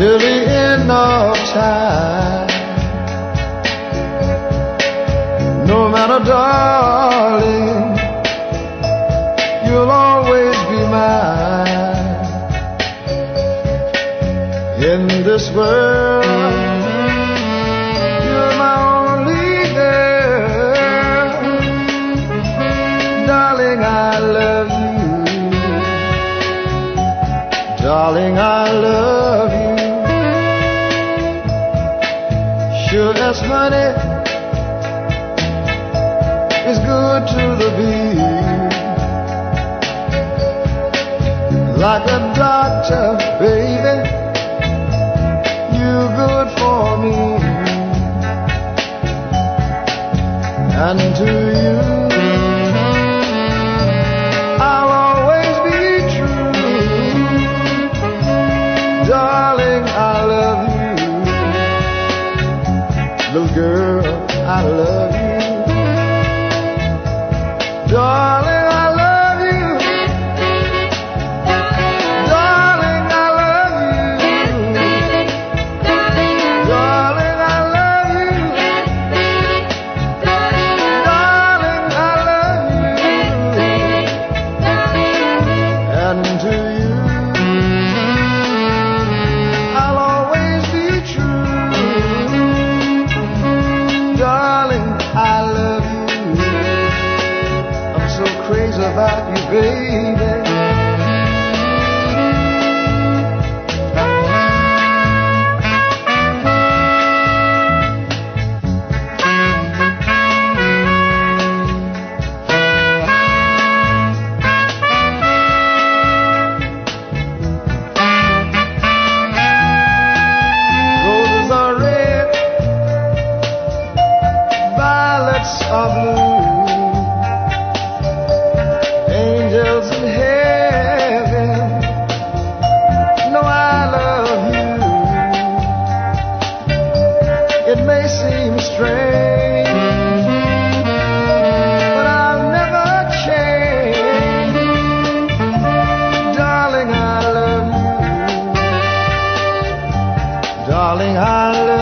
enough time. No matter, darling, you'll always be mine. In this world, you're my only girl. Darling, I love you. Darling, I love you. Sure as honey is good to the bee. Like a doctor, baby, you're good for me. And to you, girl, I love you. Darling, about you, baby. Roses are red, violets are blue. May seem strange, but I'll never change. Darling, I love you. Darling, I love